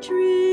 country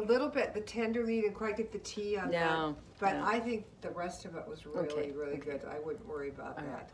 A little bit. The tenderly didn't quite get the tea on that. But no. I think the rest of it was really, Okay, really good. I wouldn't worry about All that. right.